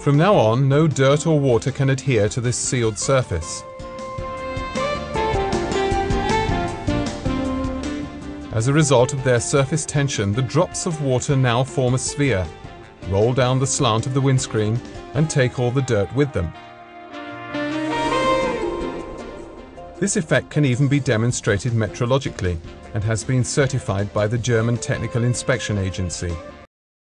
From now on, no dirt or water can adhere to this sealed surface. As a result of their surface tension, the drops of water now form a sphere, roll down the slant of the windscreen, and take all the dirt with them. This effect can even be demonstrated metrologically and has been certified by the German Technical Inspection Agency.